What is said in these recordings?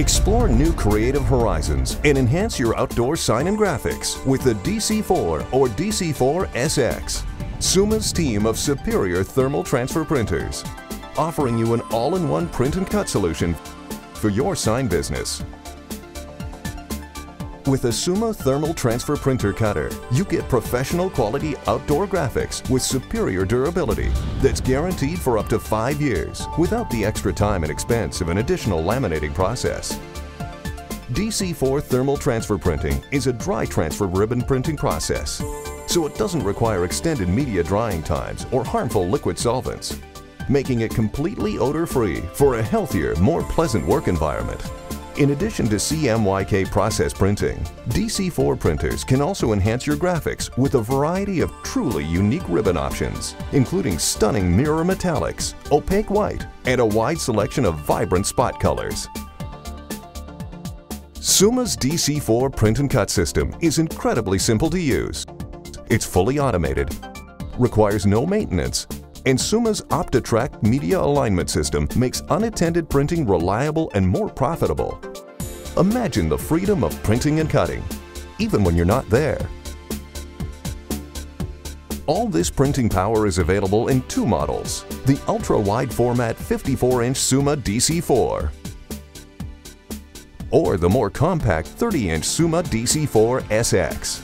Explore new creative horizons and enhance your outdoor sign and graphics with the DC4 or DC4 SX. Summa's team of superior thermal transfer printers, offering you an all-in-one print and cut solution for your sign business. With a Summa Thermal Transfer Printer Cutter, you get professional quality outdoor graphics with superior durability that's guaranteed for up to five years without the extra time and expense of an additional laminating process. DC4 Thermal Transfer Printing is a dry transfer ribbon printing process, so it doesn't require extended media drying times or harmful liquid solvents, making it completely odor-free for a healthier, more pleasant work environment. In addition to CMYK process printing, DC4 printers can also enhance your graphics with a variety of truly unique ribbon options, including stunning mirror metallics, opaque white, and a wide selection of vibrant spot colors. Summa's DC4 print and cut system is incredibly simple to use. It's fully automated, requires no maintenance, and Summa's OptiTrack media alignment system makes unattended printing reliable and more profitable. Imagine the freedom of printing and cutting, even when you're not there. All this printing power is available in two models, the ultra-wide format 54-inch Summa DC4 or the more compact 30-inch Summa DC4 SX.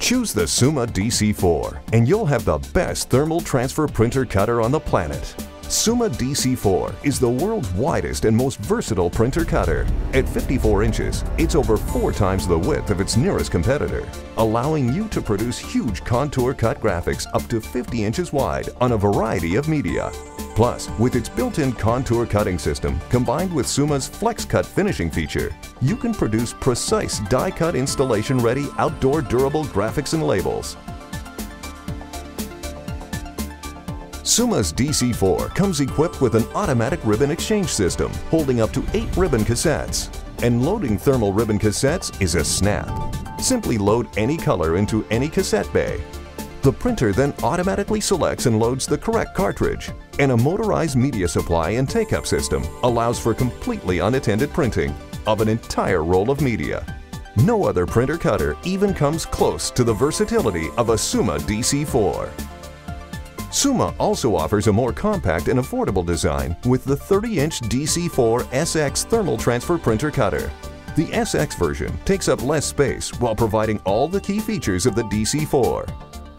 Choose the Summa DC4 and you'll have the best thermal transfer printer cutter on the planet. Summa DC4 is the world's widest and most versatile printer cutter. At 54 inches, it's over four times the width of its nearest competitor, allowing you to produce huge contour cut graphics up to 50 inches wide on a variety of media. Plus, with its built-in contour cutting system combined with Summa's Flex Cut finishing feature, you can produce precise die-cut installation-ready outdoor durable graphics and labels. Summa's DC4 comes equipped with an automatic ribbon exchange system holding up to 8 ribbon cassettes. And loading thermal ribbon cassettes is a snap. Simply load any color into any cassette bay the printer then automatically selects and loads the correct cartridge, and a motorized media supply and take-up system allows for completely unattended printing of an entire roll of media. No other printer cutter even comes close to the versatility of a Summa DC4. Summa also offers a more compact and affordable design with the 30-inch DC4 SX thermal transfer printer cutter. The SX version takes up less space while providing all the key features of the DC4.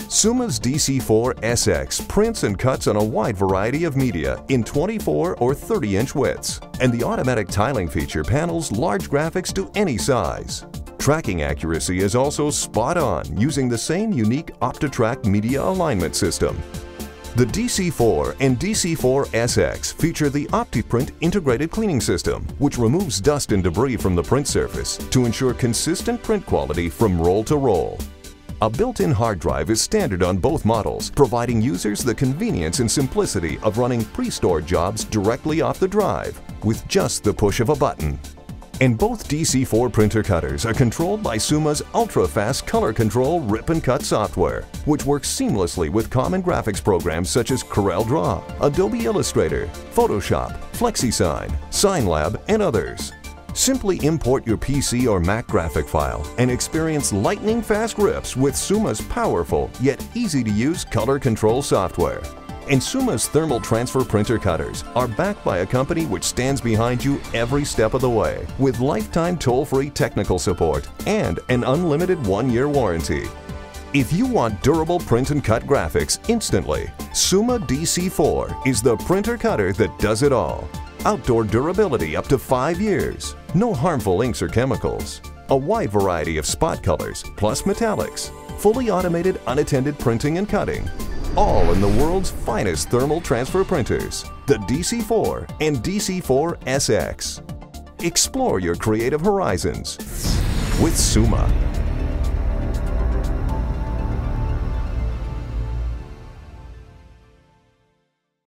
Summa's DC4 SX prints and cuts on a wide variety of media in 24 or 30 inch widths, and the automatic tiling feature panels large graphics to any size. Tracking accuracy is also spot on using the same unique OptiTrack media alignment system. The DC4 and DC4 SX feature the OptiPrint integrated cleaning system, which removes dust and debris from the print surface to ensure consistent print quality from roll to roll. A built-in hard drive is standard on both models, providing users the convenience and simplicity of running pre-stored jobs directly off the drive with just the push of a button. And both DC4 printer cutters are controlled by Summa's ultra-fast color control rip and cut software, which works seamlessly with common graphics programs such as CorelDRAW, Adobe Illustrator, Photoshop, FlexiSign, SignLab, and others. Simply import your PC or Mac graphic file and experience lightning fast rips with Summa's powerful yet easy to use color control software. And Summa's thermal transfer printer cutters are backed by a company which stands behind you every step of the way with lifetime toll-free technical support and an unlimited one-year warranty. If you want durable print and cut graphics instantly, Summa DC4 is the printer cutter that does it all. Outdoor durability up to 5 years. No harmful inks or chemicals. A wide variety of spot colors, plus metallics. Fully automated unattended printing and cutting. All in the world's finest thermal transfer printers, the DC4 and DC4 SX. Explore your creative horizons with Summa.